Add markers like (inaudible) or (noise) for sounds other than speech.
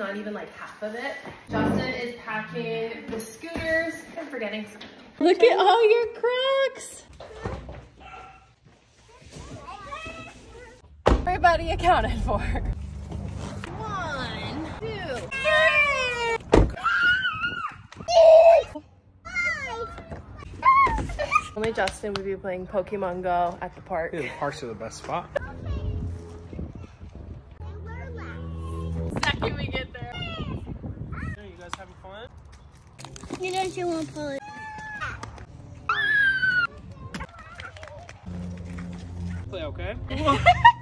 not even like half of it. Justin is packing the scooters. I'm forgetting something. Look at all your cracks. Everybody accounted for. One, two, Only Justin would be playing Pokemon Go at the park. Yeah, the parks are the best spot. (laughs) Second we get there. you guys having fun? You guys you want to pull it? Play okay? (laughs) (laughs)